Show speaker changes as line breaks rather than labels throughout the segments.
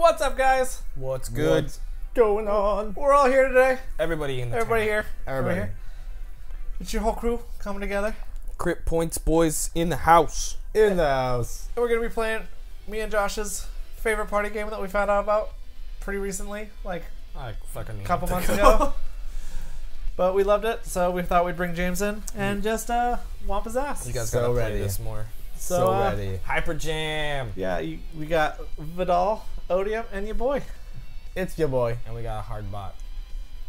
What's up, guys?
What's good?
What's going on?
We're all here today.
Everybody in the
Everybody
town.
here.
Everybody.
here. It's your whole crew coming together.
Crit Points boys in the house.
In the house.
And we're gonna be playing me and Josh's favorite party game that we found out about pretty recently, like
I fucking
a couple months ago. But we loved it, so we thought we'd bring James in and just uh, whomp his ass.
You guys
So
gotta play
ready.
this more.
So,
So,
uh,
ready.
Hyper Jam,
Yeah, you, we got Vidal, Odium, and your boy,
It's your boy.
and we got a hard bot.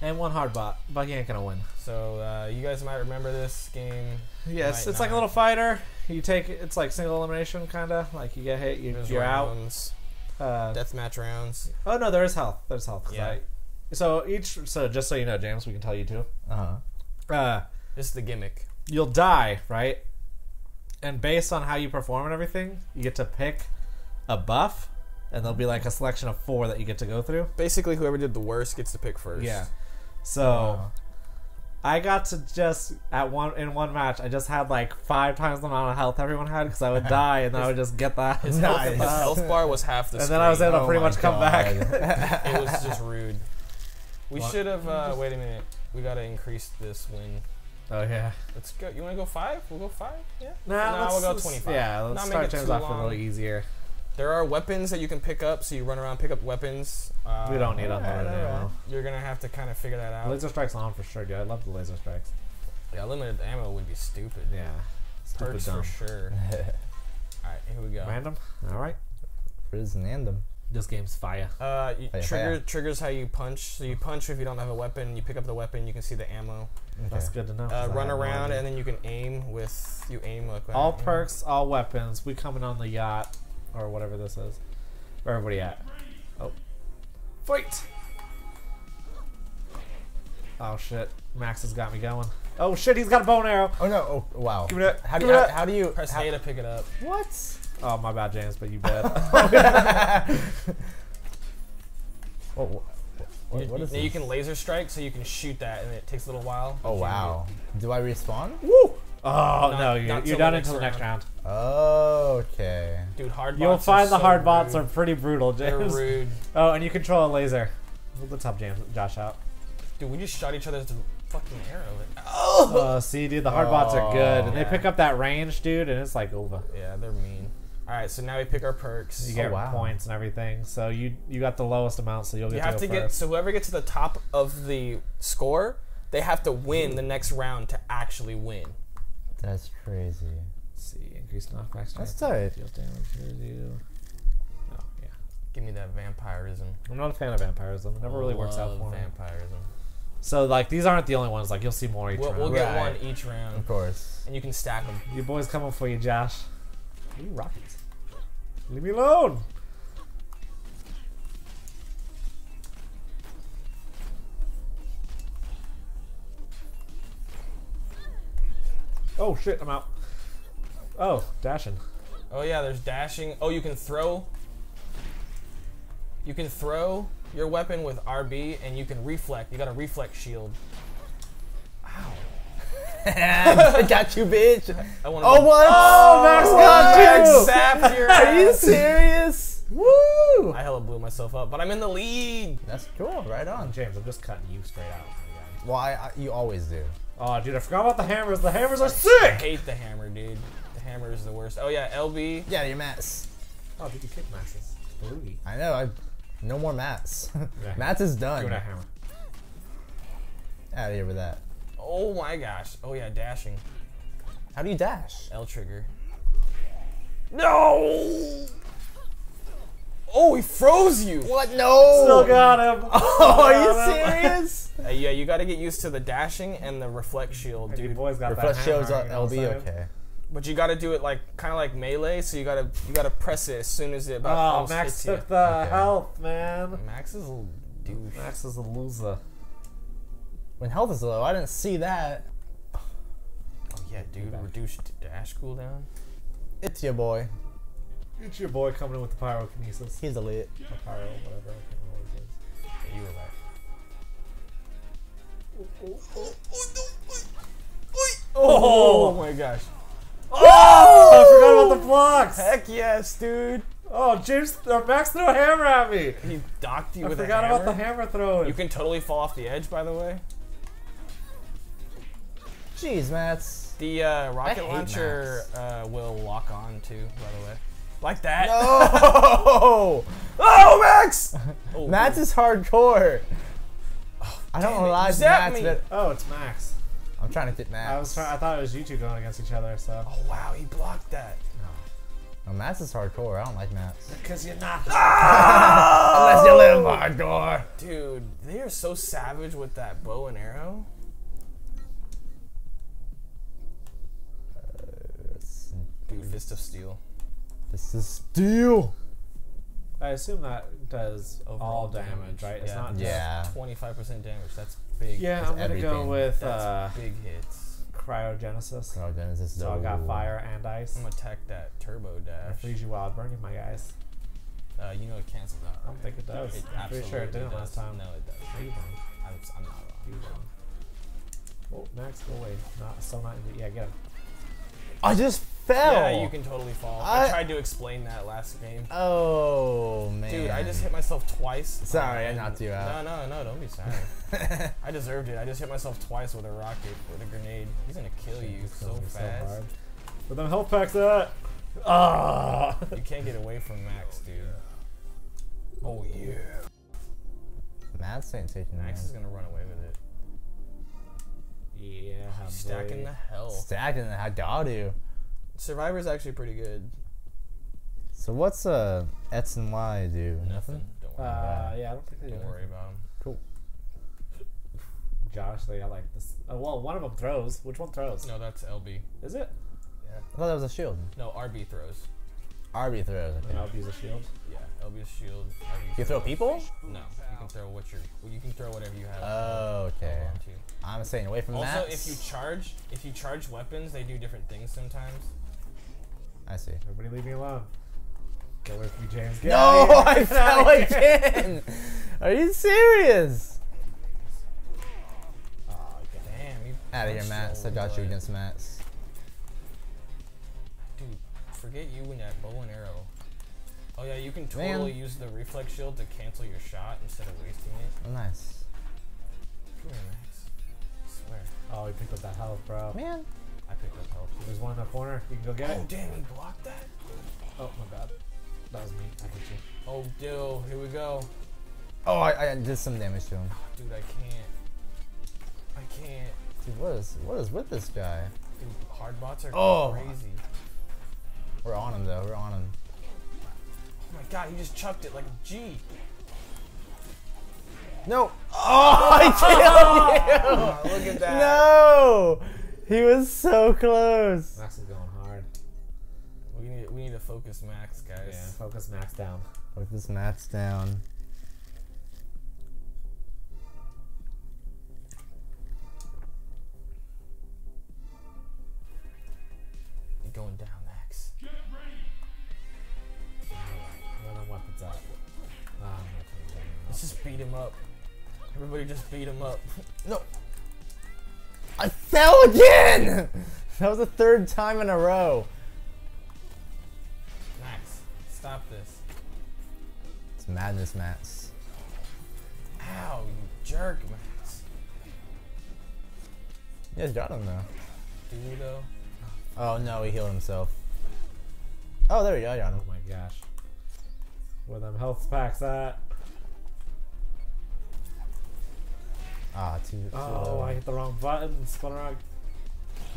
and one hard bot. But he ain't gonna win.
So uh, you guys might remember this game.
Yes, it's like a little fighter. You take it's like single elimination kind of like you get hit, you,
There's
you're out.
rounds,
Uh,
deathmatch rounds.
oh no, there is health. There's health.
Yeah.
I- so each so just so you know, James, we can tell you too.
Uh huh.
Uh,
This is the gimmick.
you'll die, right? And based on how you perform and everything, you get to pick a buff, and there'll be like a selection of four that you get to go through.
Basically, whoever did the worst gets to pick first.
Yeah. So I got to just at one in one match, I just had like five times the amount of health everyone had because I would die and then I would just get that.
His, health, his health bar was half the
And then I was able to
Oh
pretty much come back.
It was just rude. We should have. Uh, wait a minute. We gotta increase this win.
oh yeah.
Let's go. You want to go five? We'll go five. Yeah.
Nah,
No,
let's,
we'll go 25.
Yeah, let's
Not make
start
it too
off a little easier.
There are weapons that you can pick up, so you run around pick up weapons. Uh,
we don't need
alright,
unlimited
alright.
ammo.
You're gonna have to kind of figure that out.
Laser strikes on for sure, dude. I love the laser strikes.
Yeah, limited ammo would be stupid.
Yeah. Stupid
Perks
dumb.
for sure. All right, here we go.
Random. All right.
Risen and them.
This game's fire.
Uh, you,
Fire,
trigger
fire.
triggers how you punch. So you punch if you don't have a weapon. You pick up the weapon. You can see the ammo.
That's good to know. 'cause
Uh, run around and then you can aim with you aim like
all perks, all weapons. We coming on the yacht or whatever this is. Where everybody at? Oh, fight! Oh shit, Max has got me going. Oh shit, he's got a bow and arrow.
Oh no! Oh wow!
Give me that.
How do
give
you?
me
How, how do you?
Press
how-
A to pick it up.
What?
Oh my bad, James, but you bet.
What? What,
You-
what is
you, you can laser strike, so you can shoot that, and it takes a little while.
Oh wow! Do I respawn?
Woo! Oh
Not-
no, you're,
not
you're done until the
next
next round.
Oh, okay.
Dude, hard
You'll
bots are
find the
so
hard bots
rude.
are pretty brutal,
They're rude.
Oh, and you control a laser. the top James? Josh out.
Dude, we just shot each other's fucking arrow.
Oh, uh, see, dude, the hard bots are good, and they pick up that range, dude, and it's like over.
Yeah, they're mean. All right, so now we pick our perks.
You get oh,
wow.
points and everything. So you you got the lowest amount, so you'll get
You
to
have
go
to get
first.
so whoever gets to the top of the score, they have to win the next round to actually win.
That's crazy.
Let's see, increase knockback strength.
That's
strength.
tight.
Deals damage. heals you. Oh yeah.
Give me that vampirism.
I'm not a fan of vampirism. It never really works out for me.
vampirism.
So like these aren't the only ones. Like you'll see more each
We'll,
round.
we'll get
Right.
one each round,
Of course.
and you can stack them.
Your boy's coming for you, Josh. You Rockies. Leave me alone. Oh shit, I'm out. Oh, dashing.
Oh yeah, there's dashing. Oh, you can throw. You can throw your weapon with RB, and you can reflect. You got a reflect shield.
I got you, bitch.
I want
Oh what?
Oh, Max got you!
Zapped your
Are you serious? Woo!
I hella blew myself up, but I'm in the lead.
That's cool. Right on.
James, I'm just cutting you straight out.
Well, I, I, you always do.
Oh, dude, I forgot about the hammers. The hammers are
I
sick.
hate the hammer, dude. The hammer is the worst. Oh yeah, LB.
Yeah, your mats.
Oh, dude, you kick Max's. Booty.
I know. I no more mats.
Yeah.
mats is
Give
done.
me that hammer.
Out of here with that.
Oh my gosh. Oh yeah, dashing.
How do you dash?
L trigger. No. Oh, he froze you.
What? No.
Still got him.
Oh, are you
him.
serious?
Uh, yeah, you got to get used to the dashing and the reflect shield,
Dude,
dude.
boys got
Reflex
that
shows
hammer,
up
you know
LB.
I'm saying?
Okay.
But you got to do it like kind of like melee. So you got to you got to press it as soon as it about
Oh,
almost
Max
hits
took
you.
the
Okay.
health, man.
Max is a douche.
Max is a loser.
When health is low, I didn't see that.
Oh yeah, dude. Reduced dash cooldown.
It's your boy.
It's your boy coming in with the pyrokinesis.
He's a lit.
Or pyro, whatever. I can't remember what it is.
You were right.
Oh!
my gosh.
Oh! I forgot about the blocks!
Heck yes, dude.
Oh, James, or Max threw a hammer at me.
He docked you
I
with
forgot
a hammer.
I forgot about the hammer throwing.
You can totally fall off the edge, by the way.
Jeez, Mats.
The uh, rocket launcher uh, will lock on too, by the way. Like that.
No!
Oh, oh, Max! Oh,
Mats is hardcore. I don't
damn it,
realize
you me.
but
oh, it's Max.
I'm trying to get Mats.
I was trying. I thought it was you two going against each other. So.
Oh wow, he blocked that.
No, Mats is hardcore. I don't like Mats.
Because you're not. Oh!
Unless you live hardcore.
Dude, they are so savage with that bow and arrow. Uh, Dude, fist of steel.
This is steel.
I assume that does all
Overall
damage, right? It's
yeah.
not. Just,
Yeah.
Twenty-five percent damage. That's big.
Yeah,
It's
I'm gonna go with uh,
big hits.
cryogenesis.
Oh, Genesis.
So I got fire and ice.
I'm gonna attack that turbo
I
dash.
freeze you while I burn you, my guys.
Uh, you know it cancels out.
I don't think it does.
It
I'm pretty sure it
absolutely
didn't
does.
last time.
No, it does.
No, you don't.
I'm, I'm not
You
wrong.
Oh, Max, go away. Not so not. Yeah, get him.
I just fell.
Yeah, you can totally fall. I,
I-
tried to explain that last game.
Oh man.
Dude, I just hit myself twice.
Sorry, I knocked you out.
No, no, no, don't be sorry. I deserved it. I just hit myself twice with a rocket, with a grenade. He's gonna kill you
It's
so
killing me
fast.
hard. But then health packs that. Ah.
you can't get away from Max, dude. Oh yeah.
Mats ain't taking
Max is
that.
gonna run away with it.
Yeah.
Stacking
boy.
the hell.
Stacking the how got you.
Survivor's actually pretty good.
So what's uh X and Y do?
Nothing. Don't worry.
Uh, yeah, I don't think they
Don't
do.
worry about them.
Cool.
Josh, they got like this. Oh, well, one of them throws. Which one throws?
No, that's LB.
Is it?
Yeah.
I thought that was a shield.
No, RB throws.
RB throws.
And I'll a shield.
Yeah, LB is shield. RB
You throw
throws.
people?
No, you can throw what you're. well, You can throw whatever you have.
Oh, okay.
hold on to.
I'm staying away from that.
Also,
Mats.
if you charge, if you charge weapons, they do different things sometimes.
I see.
Everybody leave me alone. Get away from me, James. Get
No, I
here. Get
fell
out of here.
again. Are you serious?
Oh.
Damn, you.
Out of here,
Matt.
Mats. I got you against Mats.
Dude, forget you and that bow and arrow. Oh yeah, you can
Man.
totally use the reflex shield to cancel your shot instead of wasting it.
Oh, nice.
Come here, Max. I swear,
Oh, he picked up that health, bro.
Man.
I picked up too.
There's one in the corner. You can go get
Oh
it.
Oh, damn, he blocked that.
Oh, my bad. That was me. I hit you.
Oh, dude, here we go.
Oh, I, I did some damage to him.
Oh, dude, I can't. I can't.
Dude, what is what is with this guy?
Dude, hard bots are
Oh.
crazy.
We're on him though. We're on him.
Oh my god, he just chucked it like a G.
No. Oh, I killed you.
Oh, look at that.
No. He was so close.
Max is going hard.
We need we need to focus Max, guys.
Yeah, focus Max down.
Focus Max down.
You're going down, Max.
Where the weapons at? Ah, I'm not gonna do anything
Let's just beat him up. Everybody just beat him up.
No. I fell again. That was the third time in a row.
Max, stop this.
It's madness, Max.
Ow, you jerk, Max.
You guys got him though.
Do we though?
Oh no, he healed himself. Oh, there we go. I got him.
Oh my gosh. Where them health packs at?
Ah, too. too
Oh,
low.
I hit the wrong button. Spun.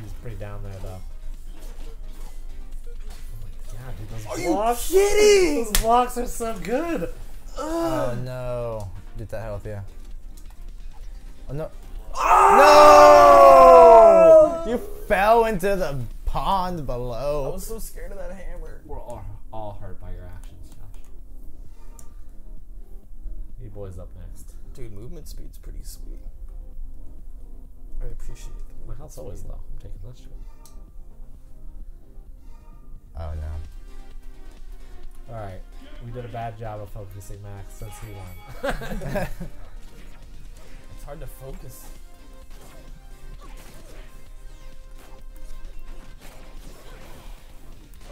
He's pretty down there though. Oh my god, dude, those
Are you
blocks.
kidding?
Those blocks are so good.
Oh no. Did that health, yeah. Oh no. Oh! No! You fell into the pond below.
I
below.
was so scared of that hammer.
We're all, all hurt by your actions, Josh. You boys up next.
Dude, movement speed's pretty sweet. I appreciate it.
My health's always low. I'm taking that shit.
Oh no.
Alright. We did a bad job of focusing Max since he won.
It's hard to focus.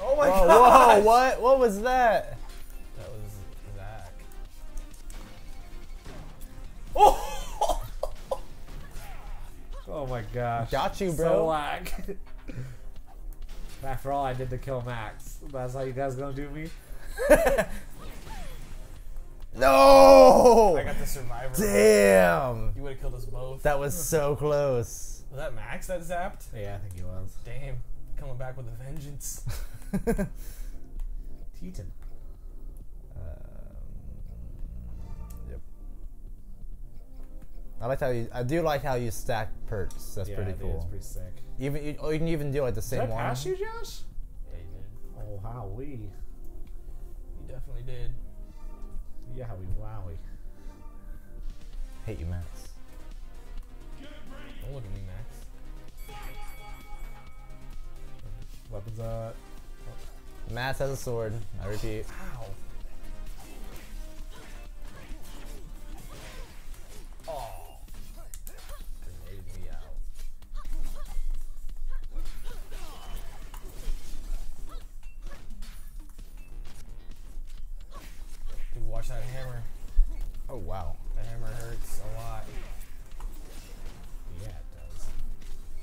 Oh my
Whoa,
god!
whoa, what? What was that?
Oh!
Oh my gosh.
Got you, bro.
So
bro.
lag. After all I did to kill Max. That's how you guys gonna do me?
no!
I got the survivor.
Damn!
You would have killed us both.
That was so close.
was that Max that zapped?
Yeah, I think he was.
Damn. Coming back with a vengeance.
Teton.
I like how you. I do like how you stack perks. That's
yeah,
pretty
dude,
cool.
It's pretty sick.
Even you, oh, you can even do like the
Did
same
I
one.
pass you, Josh?
Yeah, you did.
Oh, how we.
You definitely did.
Yeah, we wowie.
Hate you, Max.
Don't look at me, Max.
Weapons up.
Max has a sword. I repeat.
Ow.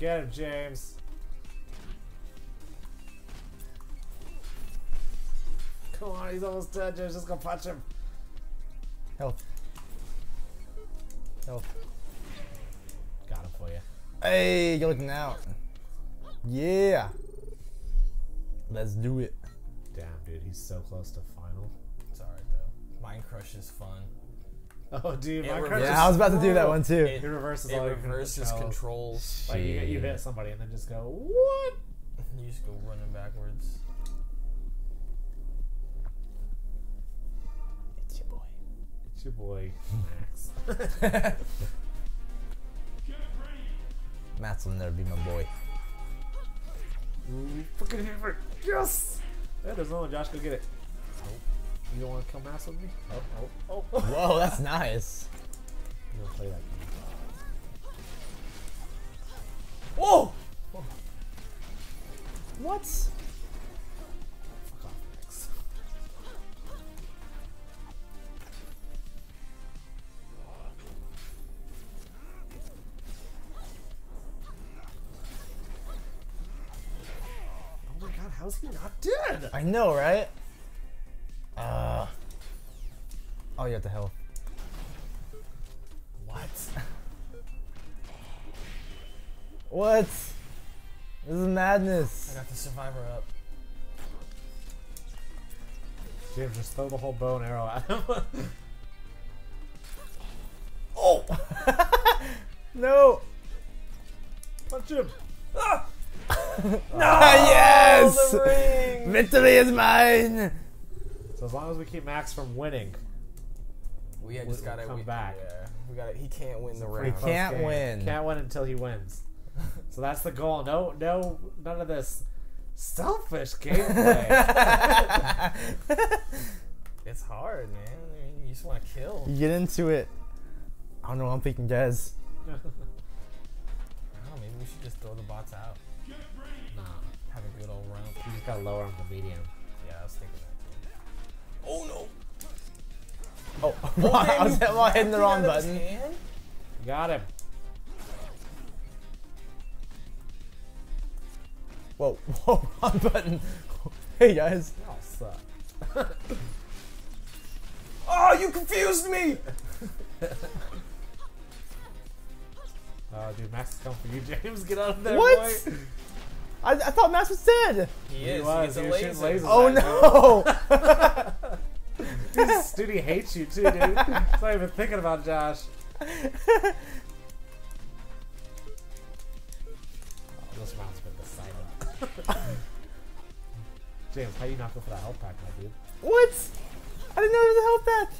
Get him, James. Come on, he's almost dead. James, just go punch him.
Health. Health.
Got him for you.
Hey, you're looking out. Yeah. Let's do it.
Damn, dude, he's so close to final.
It's alright though. Mind Crush is fun.
Oh, dude, my
reverses-
Yeah, I was about to do that one too.
It,
It reverses
it
all
reverses
controls.
controls.
Like you, you hit somebody and then just go what?
You just go running backwards.
It's your boy.
It's your boy Max.
Matt's will never be my boy.
Ooh, fucking hammer. Yes. Yeah, there's no one. Josh, go get it. You don't want to kill Max with me? Oh, oh, oh.
Whoa, that's nice.
You don't play that game.
Whoa!
What?
Fuck off, Max. Oh my god, how's he not dead?
I know, right? Oh, you have the health.
What?
What? This is madness.
I got the survivor up.
James, just throw the whole bow and arrow at him.
Oh!
No.
Punch him.
Ah,
Oh,
yes!
the!
Victory is mine!
So as long as we keep Max from winning,
We had just gotta
come
we,
back.
Yeah, we got to He can't win the round.
He
can't
game.
win.
Can't win until he wins. So that's the goal. No, no, none of this selfish gameplay.
It's hard, man. I mean, you just want to kill.
You get into it. I don't know, I'm thinking Dez.
I maybe we should just throw the bots out.
nah,
Have a good old round.
you just gotta lower on the medium.
Yeah, I was thinking that too. Oh no!
Oh, I was well, hitting the wrong button.
You got him.
Whoa, whoa, wrong button. Hey guys.
Y'all suck.
Oh, you confused me!
Oh, dude, Max is coming for you, James. Get out of there,
What?
boy.
I, I thought Max was dead.
He
He
is.
was,
He
he was
a
shooting
laser.
Oh no!
Dude, dude, he hates you too, dude. He's not even thinking about Josh. Oh, this round's been decided. James, how you not go for that health pack, my dude?
what? I didn't know there was a health pack.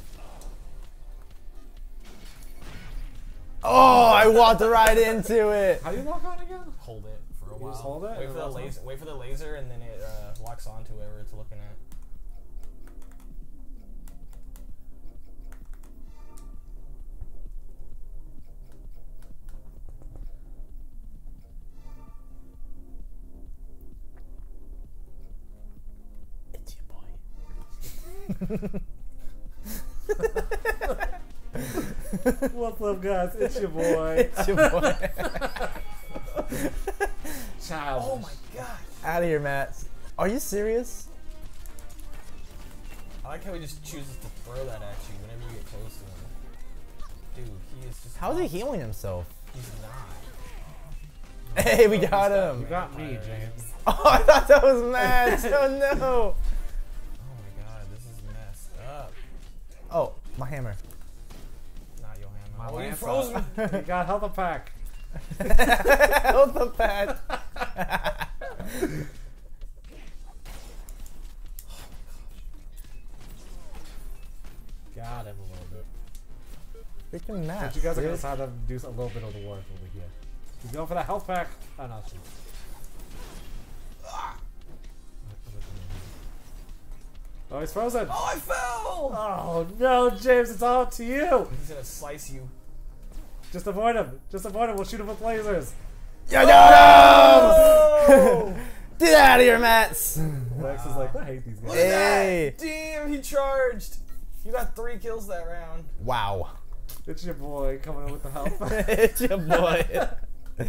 Oh, I walked right into it.
How do you lock on again?
Hold it for a
You
while.
just hold it
Wait for the
it on?
laser. Wait for the laser, and then it uh, locks on to whoever it's looking at.
What's up, guys? It's your boy.
It's your boy.
Child.
Oh my god.
Out of here, Matt. Are you serious?
I like how he just chooses to throw that at you whenever you get close to him. Dude, he is just.
How is he healing himself?
He's not.
Hey, we got him.
You got me, James.
Oh, I thought that was Matt. Oh no.
My
hammer.
Not your hammer.
My
oh, you froze me.
you got health pack.
Health the pad.
Got him a little bit.
Freaking Matt.
But you guys are gonna
dude.
decide to do a little bit of the work over here. He's going for the health pack. Oh no, Oh, he's frozen.
Oh, I fell!
Oh no, James, it's all up to you.
He's gonna slice you.
Just avoid him. Just avoid him. We'll shoot him with lasers.
You got him!
Oh!
Get out of here, Matt.
Lex is like, I hate these guys.
Look
Hey.
Damn, he charged. You got three kills that round.
Wow.
It's your boy coming in with the help.
it's your boy.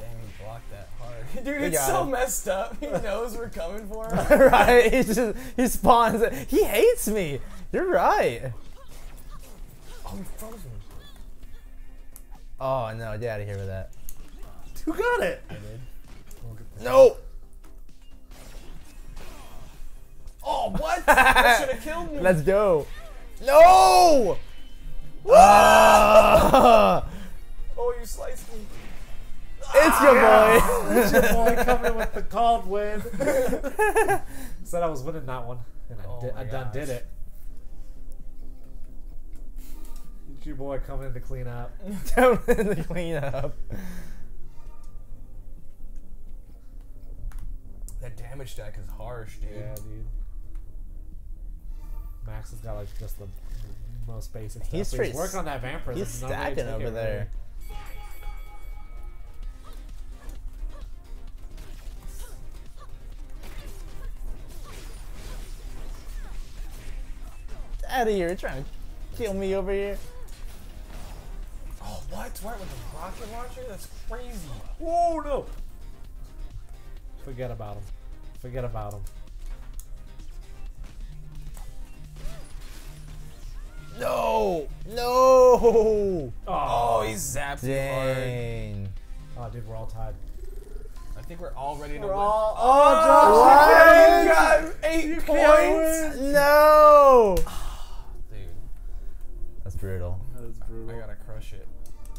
Damn, he blocked that hard. Dude, it's so
him.
messed up. He knows we're coming for him.
right? He just he spawns. He hates me. You're right.
Oh, he froze me.
Oh no, get out of here with that.
Who got it?
I did.
No.
Oh, what? that should have killed me.
Let's go. No. Ah!
oh, you sliced me.
It's your boy.
It's your boy coming with the called win. Said I was winning that one, and I,
Oh
did, I done did it. It's your boy coming in to clean up.
Don't let clean up.
That damage stack is harsh, dude.
Yeah, dude. Max has got like just the most basic stuff.
He's
but
straight
he's working on that vampire.
He's
There's no way to
stacking over
it,
there. Out of here! You're trying to kill me over here.
Oh, what? What with the rocket launcher? That's crazy.
Whoa, no! Forget about him. Forget about him.
No! No!
Oh, he zapped me hard.
Dang.
Oh, dude, we're all tied.
I think we're all ready to
We're
win.
all.
Oh,
Oh,
Josh,
Josh!
got eight
You
points.
can't win.
No!
Oh. Crush it.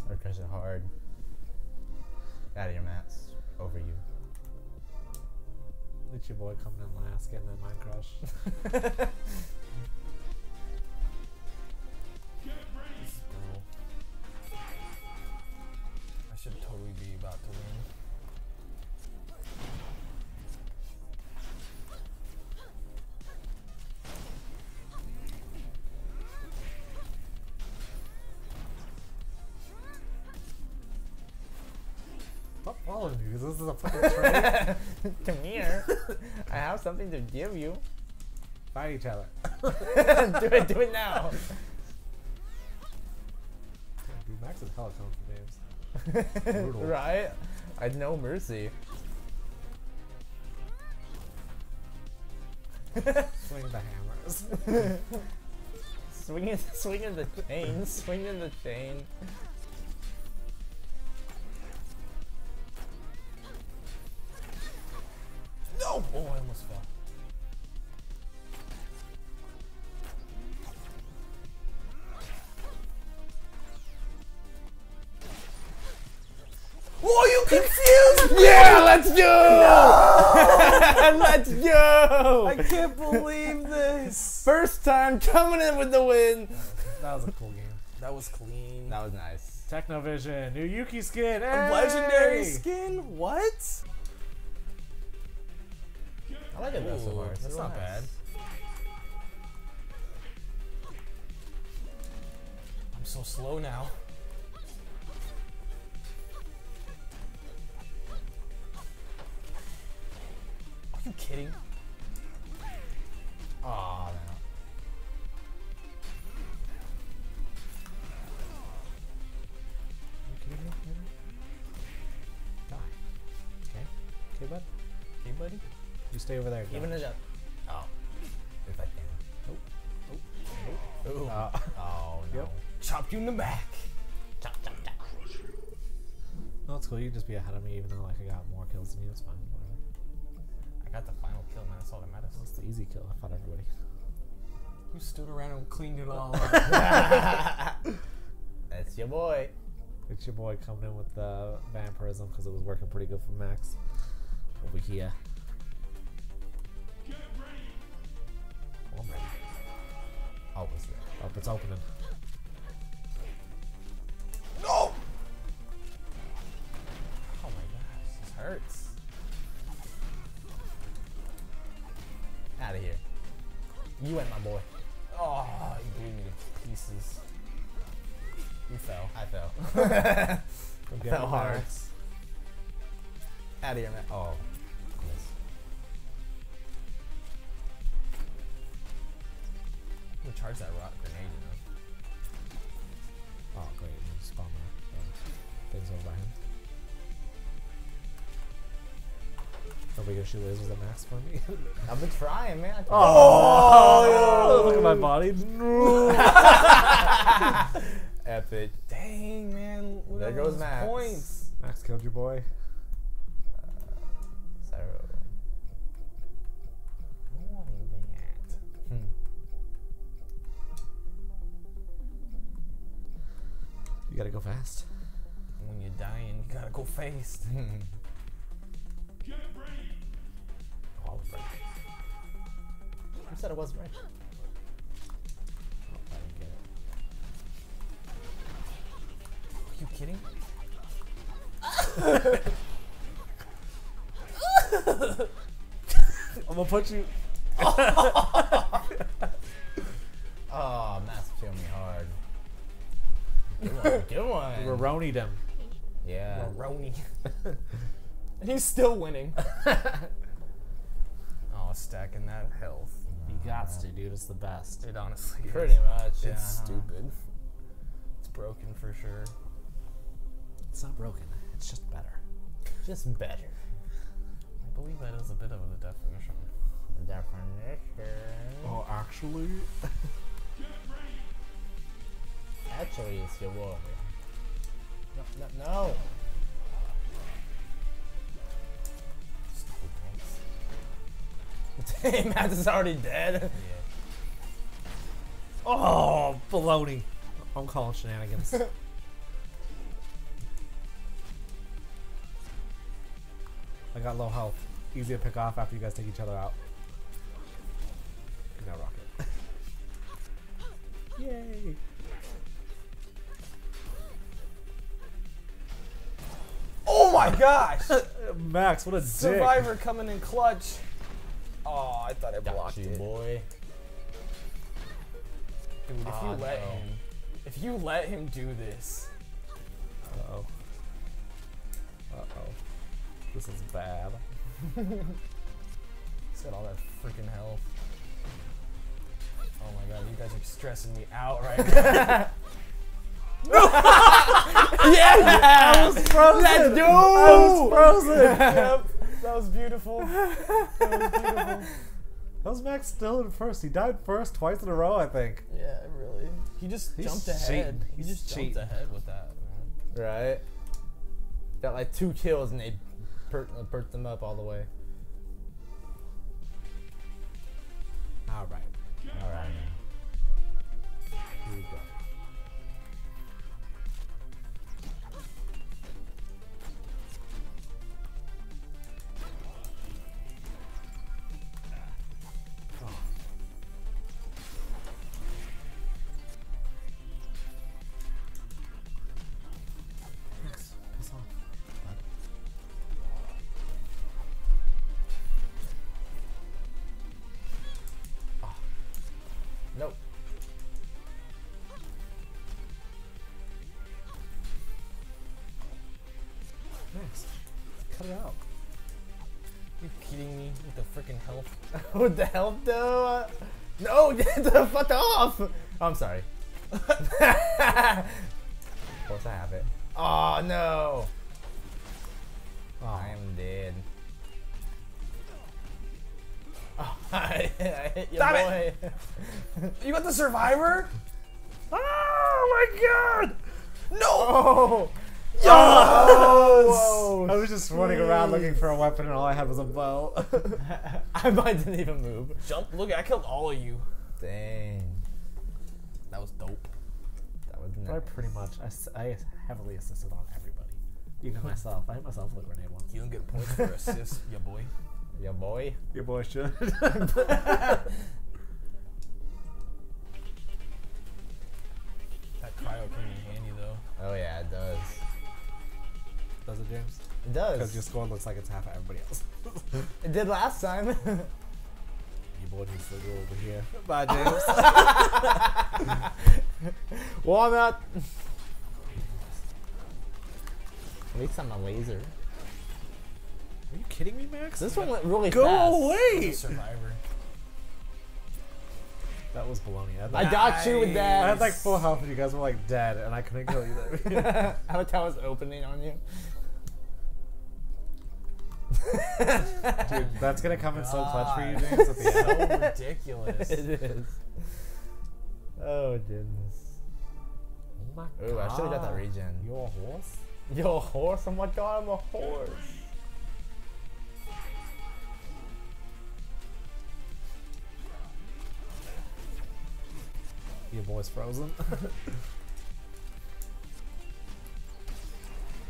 I crush it hard. Out of your mats. Over you.
It's your boy coming in last, getting that mind crush.
This is brutal. I should totally be about to win.
Is a fucking trade.
Come here. I have something to give you.
Fight each other.
do it, do it now.
Dude, Max is hella confident games. Brutal.
right? I had no mercy.
Swing the hammers.
Swinging, swinging the chain, swinging the chain.
I almost. Oh, you confused me!
Yeah, let's go! Let's go!
I can't believe this.
First time coming in with the win.
That was a cool game.
That was clean.
That was nice.
Technovision, new Yuki skin.
A
Hey!
legendary skin? What?
I like it though so
Ooh,
far.
That's not bad. I'm so slow now. Are you kidding?
Aw, no.
You kidding me? Really? Die. Okay. Okay, bud.
Hey, buddy.
You stay over there.
Even it up. Oh. If I can.
Nope.
Ooh.
Uh,
Oh, no.
Yep.
Chopped you in the back.
Chop, chop, chop.
no, it's cool. You can just be ahead of me, even though like I got more kills than you. It's fine. Whatever.
I got the final kill, man. That's all that matters.
That's the easy kill. I fought everybody.
You stood around and cleaned it all up.
That's your boy.
It's your boy coming in with the vampirism because it was working pretty good for Max. Over here. It's opening.
no! Oh my gosh, this hurts.
Out of here. You went, my boy.
Oh, you blew me to pieces. You fell.
I fell.
I'm
gonna charge that rock grenade, you know.
Oh, great. You just spawned there. Um, things over by him. Nobody gonna shoot lasers at Max for me?
I've been trying, man.
oh, look at my body.
Epic.
Dang, man. Look
There goes Max.
points.
Max killed your boy. Fast.
When you're dying, you gotta go fast.
Oh, right.
Who said it wasn't right?
Oh, I didn't get it.
Are you kidding?
I'm gonna put you.
Oh, Mass killed me hard. Good one. Good one.
Roronied him.
Yeah.
Roni. and he's still winning. oh, stacking that health.
He got to, dude. It's the best.
It honestly is.
Pretty much.
It's
yeah.
stupid. It's broken for sure.
It's not broken. It's just better.
Just better.
I believe that is a bit of the definition.
Definition.
Oh, actually.
Actually, it's your boy. No, no, no. Dang, Matt is already dead.
Yeah.
Oh, baloney. I'm calling shenanigans. I got low health. Easy to pick off after you guys take each other out. Now rocket. Yay!
Oh my gosh!
Max, what a dick.
Survivor coming in clutch. Oh, I thought I
Got
blocked
you,
it.
boy.
Dude, if
Ah,
you let
no.
him, if you let him do this,
Uh oh. Uh oh. This is bad.
he's got all that freaking health. Oh my god, you guys are stressing me out right now.
yeah!
I was frozen!
Let's go!
I was frozen!
yep, that was beautiful. That was beautiful.
How's Max still in first? He died first twice in a row, I think.
Yeah, really. He just
He's
jumped ahead.
cheating.
He
He's
just jumped ahead with that. Man.
Right? Got like two kills and they pert, uh, pert them up all the way.
Alright.
Alright.
Here we Cut it out.
You kidding me with the freaking health?
What the hell, though? No, get the fuck off! Oh, I'm sorry. of course I have it. Oh no!
Oh,
I am dead. Oh, I, I hit your
Stop
boy.
You got the survivor?
oh my god!
No!
Yes!
Oh,
I was just running around looking for a weapon and all I had was a bow.
I might didn't even move.
Jump! Look, I killed all of you.
Dang.
That was dope.
That was
But I pretty much, I, I heavily assisted on everybody. Even myself. I hit myself with a grenade once.
You don't get points for assist, ya boy.
Your boy.
Your boy should.
That cryo came in handy though.
Oh yeah, it does.
Does it, James?
It does.
Because your score looks like it's half of everybody else.
It did last time.
Your boy needs to go over here. Bye, James.
Walnut. At least I'm a laser.
Are you kidding me, Max?
This one went really
Go
fast.
away!
Survivor.
That was baloney. I
I got you with that.
I had like full health and you guys were like dead and I couldn't kill you there.
I how I was opening on you.
Dude, that's gonna come in so clutch for you,
God.
James, at the end.
so ridiculous.
it is. Oh goodness.
Oh my
Ooh, I should have got that
God.
regen.
You're a horse?
Yo, a horse? Oh my god, I'm a horse.
Your boy's frozen.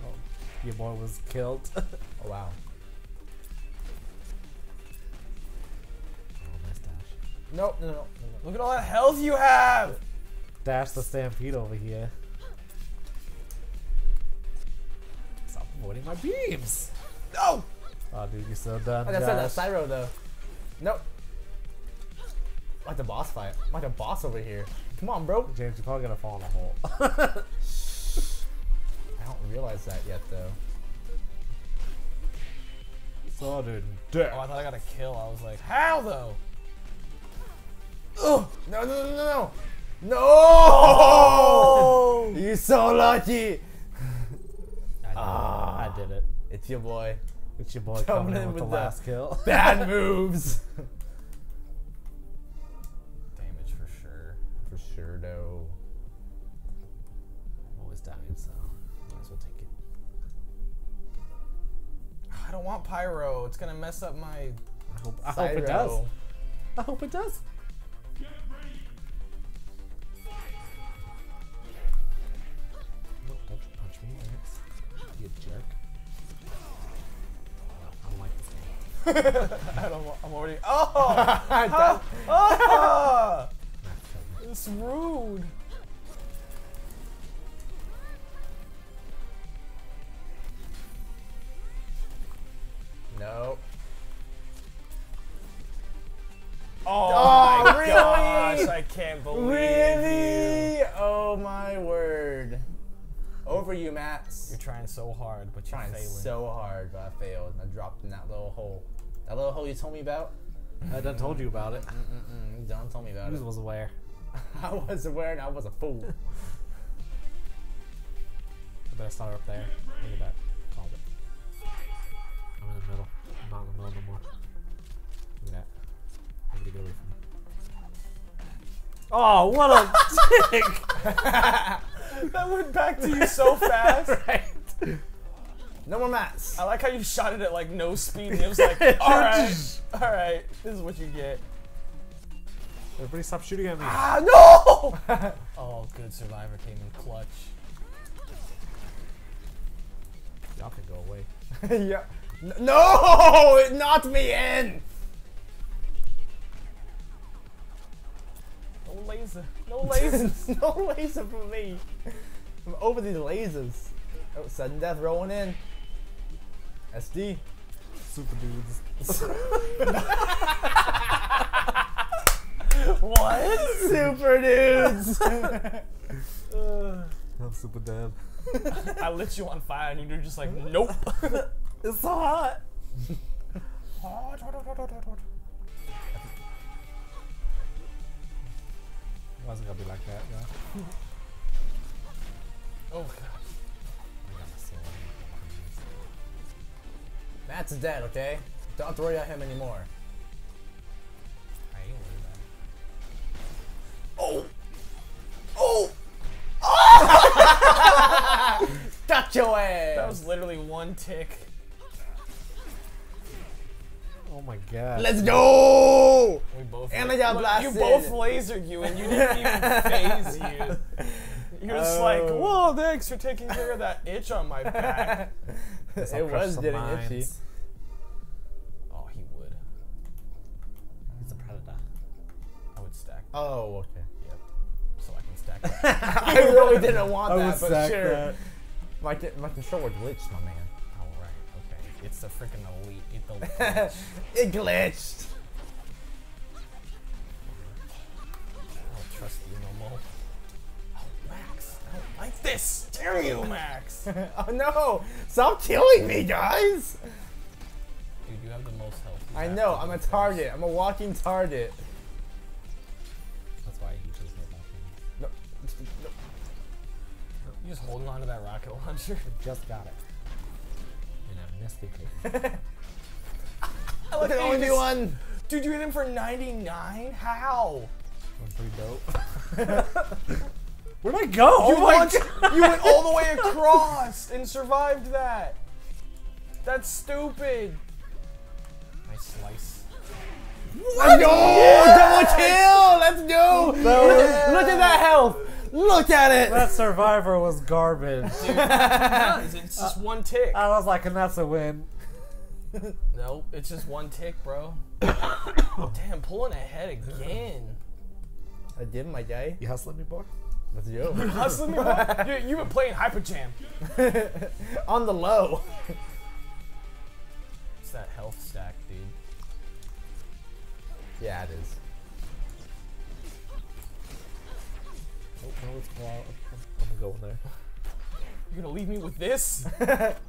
oh, your boy was killed. oh,
wow.
Oh nice dash.
Nope, no, no, no.
Look at all that health you have.
Dash the stampede over here. Stop avoiding my beams.
No.
Oh, dude, you're so done.
Like I said, that. Cyro though. Nope. Like the boss fight. Like a boss over here. Come on, bro.
James, you're probably gonna fall in a hole.
I don't realize that yet though.
Sudden
Oh. I thought I got a kill. I was like, how though?
Oh No, no, no, no, no. No! You're so lucky.
I did,
Ah.
it. I did it.
It's your boy.
It's your boy
Coming
coming in with,
with the-
last kill.
Bad moves. Though.
I'm always dying, so might as well take it.
I don't want pyro. It's gonna mess up my.
I hope, I hope it does. I hope it does. No, don't you punch me, Max. You jerk. I don't like this game.
I don't. want- I'm already. Oh.
That-
oh.
Max killed me.
It's rude.
no.
Oh,
Oh,
my
really?
gosh! I can't believe you.
Really? Oh my word. Over you, Mats.
You're trying so hard, but you're
trying
failing.
so hard, but I failed. I dropped in that little hole. That little hole you told me about?
I done told you about it.
Mm-mm-mm. Don't tell me about
You
it.
was aware.
I was aware and I was a fool.
I better start up there. Look at that. Called it. I'm in the middle. I'm not in the middle no more. Look at that. Everybody get away from me. Oh, what a dick!
that went back to you so fast.
right.
No more Mats.
I like how you shot it at like no speed, and it was like, all right, all right, this is what you get.
Everybody stop shooting at me.
Ah, no! oh, good survivor came in clutch.
Y'all can go away.
yeah. N- No! It knocked me in!
No laser, no lasers.
no laser for me. I'm over these lasers. Oh, sudden death rolling in. SD.
Super dudes.
What?
Super dudes!
I'm super dead.
I lit you on fire, and you were just like, nope.
It's so hot.
It wasn't gonna be like that, yeah.
Oh god.
My soul.
Matt's dead, okay? Don't worry about him anymore.
It.
Oh! Oh! Got your ass!
That was literally one tick.
Oh my god.
Let's go!
We both.
And I got
Look,
blasted.
You both lasered you, and you didn't even phase you. You're just like,
Oh.
whoa, thanks for taking care of that itch on my back.
It was getting
minds.
itchy.
oh, he would.
He's a predator.
I would stack.
Oh, okay.
I can stack that.
I really didn't want that, but sure.
that.
My, my controller glitched, my man.
oh, right. Okay. It's the freaking elite. It the glitch.
it glitched.
I don't trust you no more. Oh, Max. I don't like this. Damn you, Max.
Oh no! Stop killing me, guys!
Dude, you have the most health.
I know, I'm a target. I'm a walking target.
You just holding on to that rocket launcher.
Just got it. And I missed it.
I
Look at only
just-
one.
Dude, you hit him for 99? How?
That's pretty dope. Where'd I go?
You,
Oh my
went, you went all the way across and survived that. That's stupid. Nice slice.
Let's go! Double kill! Let's go! Look, at, look at that health! Look at it!
That survivor was garbage.
Guys, it's just one tick.
I was like, and that's a win.
Nope, it's just one tick, bro. Damn, pulling ahead again.
I did, my guy.
You hustling me, boy?
Let's go.
Hustling me, bro. Dude, you've been playing Hyper Jam.
On the low.
It's that health stack, dude.
Yeah, it is.
Oh, no, it's claw. I'm, I'm gonna go in there.
You're gonna leave me with this?
That's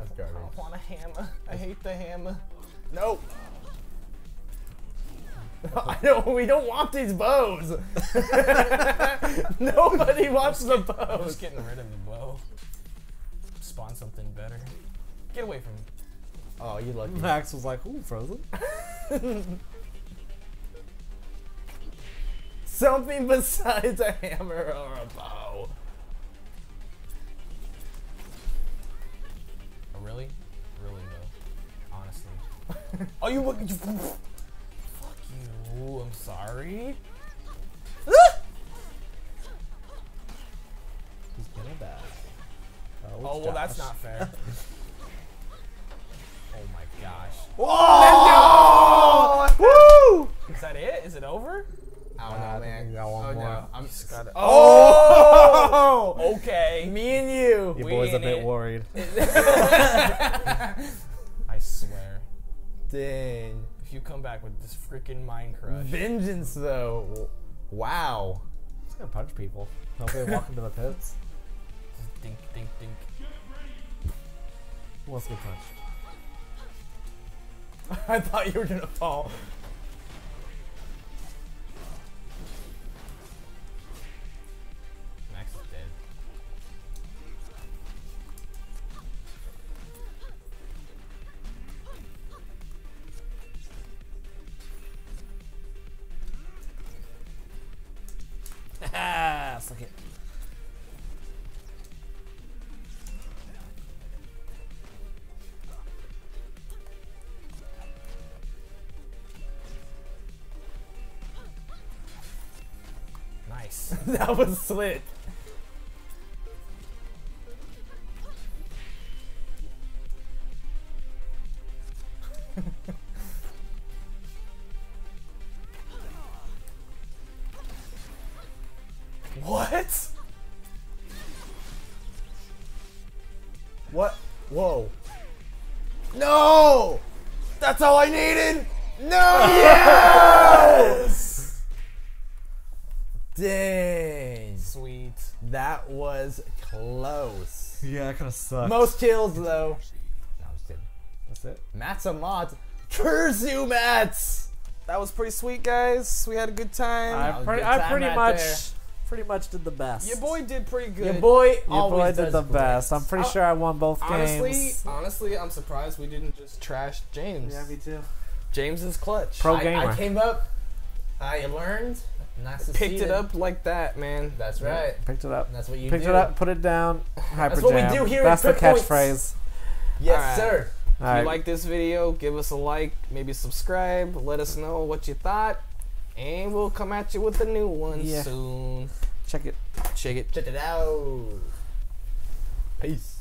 I
garbage.
don't want a hammer. I hate the hammer.
Nope. I don't. We don't want these bows. Nobody wants the
I'm
bows.
just getting rid of the bow. Spawn something better. Get away from me.
Oh, you lucky.
Max was like, ooh, frozen.
Something besides a hammer or a bow.
Oh, really? Really though. Honestly. oh, you look. You, fuck you. I'm sorry.
He's gonna die.
Oh, oh
it's
well, that's not fair. Oh my gosh.
Oh! Woo!
Is that it? Is it over?
I don't know, man.
we got one
oh
more.
no, I'm.
Just gotta.
Oh! oh!
Okay.
Me and you.
Your
We
boy's a bit
it.
worried.
I swear.
Dang.
If you come back with this freaking mind crush.
Vengeance, though. Wow.
He's gonna punch people. Hopefully, walk into the pits.
Just dink, dink, dink.
Who wants to get punched?
I thought you were gonna fall.
Max is dead.
Ah, suck it.
Nice.
that was slit.
It.
Matsamat. Kurzu Mats.
That was pretty sweet, guys. We had a good time.
I
was
pretty,
good
I pretty
right
much,
there.
pretty much did the best.
Your boy did pretty good.
Your boy
Your boy did the
great.
best. I'm pretty
Uh,
sure I won both
honestly,
games.
honestly, I'm surprised we didn't just trash James.
Yeah, me too.
James is clutch.
Pro
I,
gamer.
I came up. I learned. And I
Picked
succeeded.
it up like that, man.
That's right.
Picked it up.
And that's what you
Picked
do.
it up, put it down. Hyper
what we do here at
That's the catchphrase.
Yes,
Alright.
sir.
If
All right.
you like this video, give us a like, maybe subscribe, let us know what you thought, and we'll come at you with a new one
Yeah.
soon.
Check it.
Check it.
Check it out. Peace.